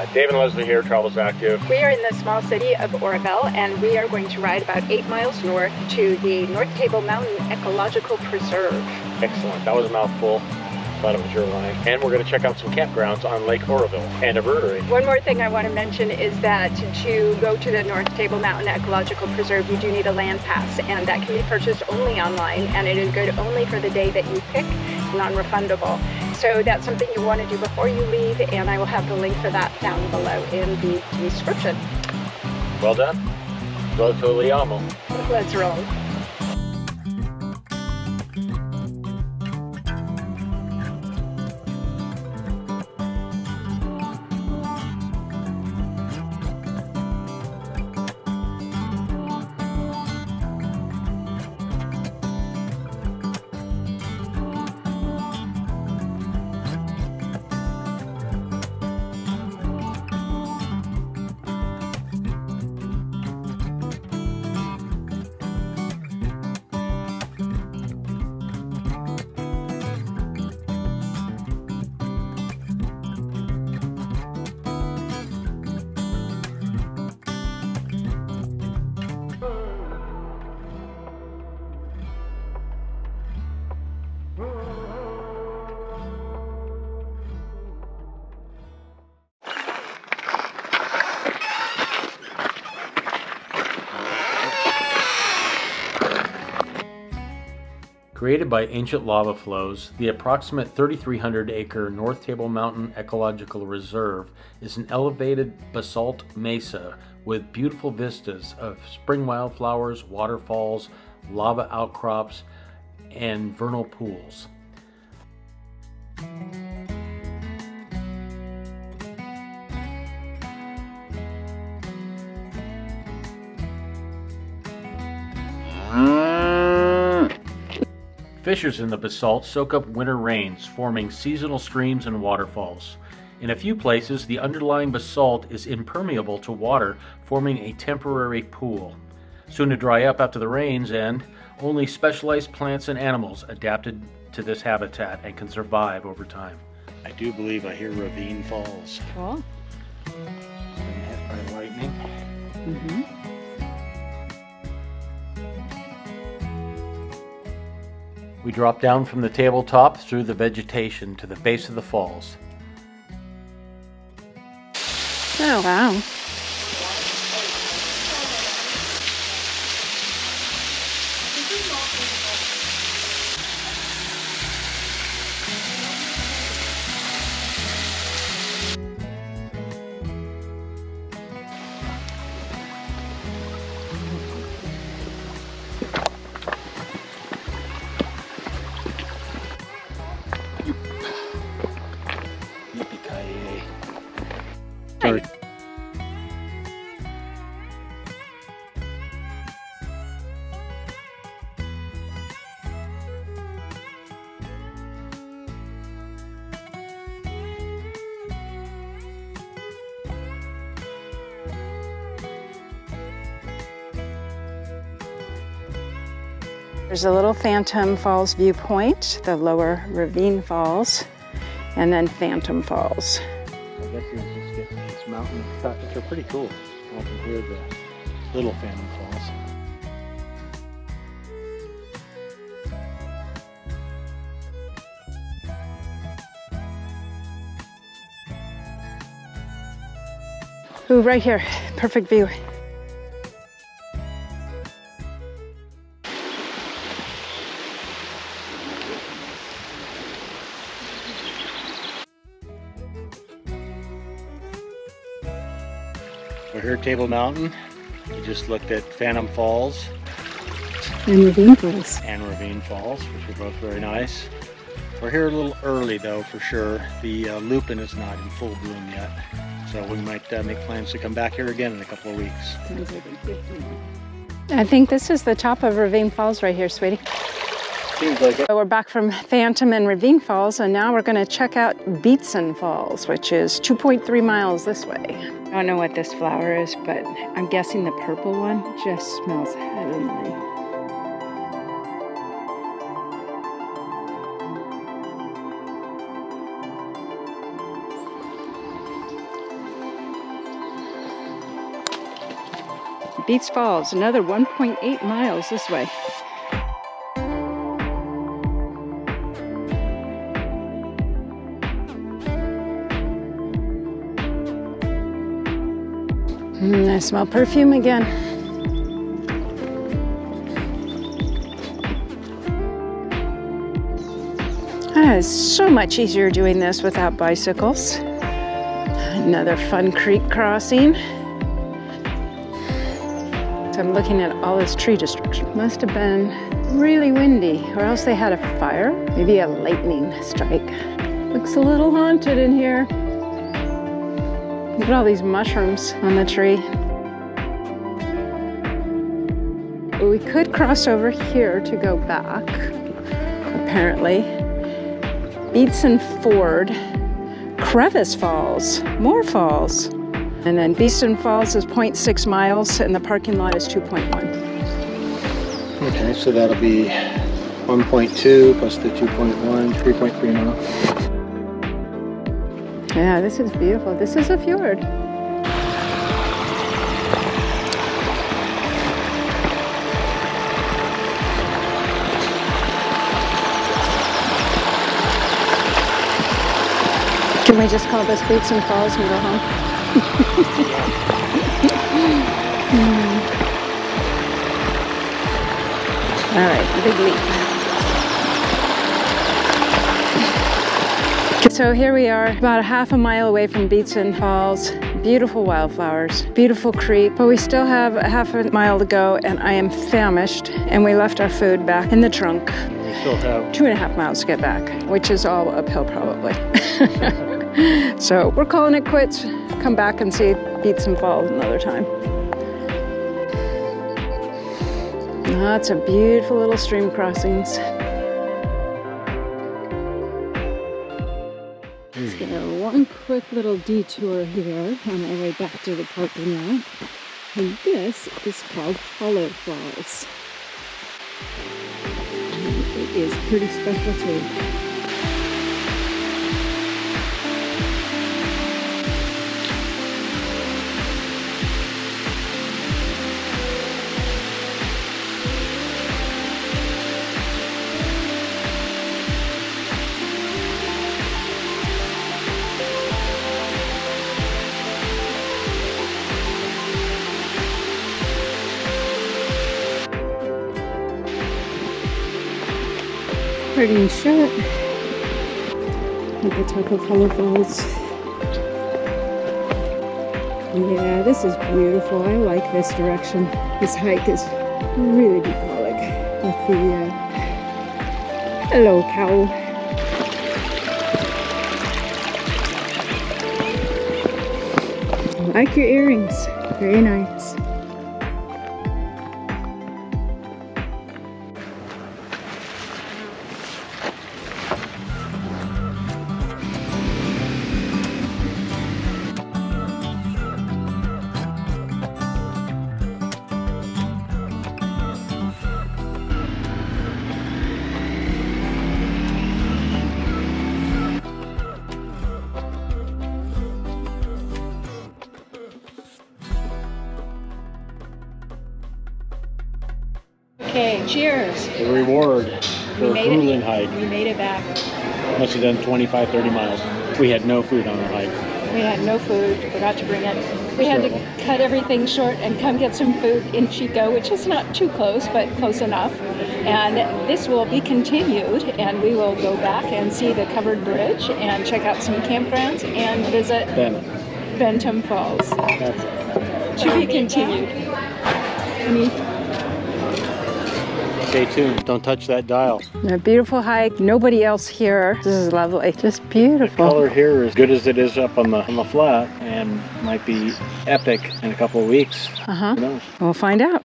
Uh, Dave and Leslie here, Travelz Active. We are in the small city of Oroville and we are going to ride about eight miles north to the North Table Mountain Ecological Preserve. Excellent. That was a mouthful. Glad it was your line. And we're going to check out some campgrounds on Lake Oroville and a brewery. One more thing I want to mention is that to go to the North Table Mountain Ecological Preserve, you do need a land pass, and that can be purchased only online, and it is good only for the day that you pick, non-refundable. So that's something you want to do before you leave, and I will have the link for that down below in the description. Well done. Go to Liamo. Let's roll. Created by ancient lava flows, the approximate 3,300 acre North Table Mountain Ecological Reserve is an elevated basalt mesa with beautiful vistas of spring wildflowers, waterfalls, lava outcrops, and vernal pools. Fissures in the basalt soak up winter rains, forming seasonal streams and waterfalls. In a few places, the underlying basalt is impermeable to water, forming a temporary pool. Soon to dry up after the rains, and only specialized plants and animals adapted to this habitat and can survive over time. I do believe I hear Ravine Falls. Cool. Been hit by lightning. Mm-hmm. We drop down from the tabletop through the vegetation to the base of the falls. Oh, wow. There's a little Phantom Falls viewpoint, the lower Ravine Falls, and then Phantom Falls. I guess was just getting these mountain cut, which are pretty cool. I can hear the uh, little Phantom Falls. Ooh, right here, perfect view. We're here at Table Mountain. We just looked at Phantom Falls And Ravine Falls. and Ravine Falls, which are both very nice. We're here a little early though, for sure. The uh, lupin is not in full bloom yet. So we might uh, make plans to come back here again in a couple of weeks. Sounds like a good plan. I think this is the top of Ravine Falls right here, sweetie. Seems like it. We're back from Phantom and Ravine Falls, and now we're going to check out Beatson Falls, which is 2.3 miles this way. I don't know what this flower is, but I'm guessing the purple one just smells heavenly. Beats Falls, another 1.8 miles this way. Mm, I smell perfume again. Ah, it's so much easier doing this without bicycles. Another fun creek crossing. So I'm looking at all this tree destruction. Must have been really windy, or else they had a fire. Maybe a lightning strike. Looks a little haunted in here. Look at all these mushrooms on the tree. We could cross over here to go back, apparently. Beatson Ford, Crevice Falls, more falls. And then Beatson Falls is 0.6 miles and the parking lot is 2.1. Okay, so that'll be 1.2 plus the 2.1, 3.3 miles. Yeah, this is beautiful. This is a fjord. Can we just call this Beatson Falls and go home? Hmm. All right, big leap. So here we are, about a half a mile away from Beatson Falls. Beautiful wildflowers, beautiful creek, but we still have a half a mile to go and I am famished and we left our food back in the trunk. We still have Two and a half miles to get back, which is all uphill probably. so we're calling it quits. Come back and see Beatson Falls another time. Lots of beautiful little stream crossings. Let's get a hmm. one quick little detour here on our way back to the parking lot. And this is called Hollow Falls. And it is pretty special too. Parting shot at the top of Hollow Falls. Yeah, this is beautiful. I like this direction. This hike is really bucolic with the uh, hello cow. I like your earrings. Very nice. Okay, cheers. the reward for We a made it. grueling hike. We made it back. Must have done 25, 30 miles. We had no food on our hike. We had no food, forgot to bring it. We had to cut everything short and come get some food in Chico, which is not too close, but close enough. And this will be continued, and we will go back and see the covered bridge and check out some campgrounds and visit Then, Bentham Falls. that's To be continued. Any Stay tuned. Don't touch that dial. A beautiful hike. Nobody else here. This is lovely. Just beautiful. The Color here is as good as it is up on the on the flat, and might be epic in a couple of weeks. Uh huh. We'll find out.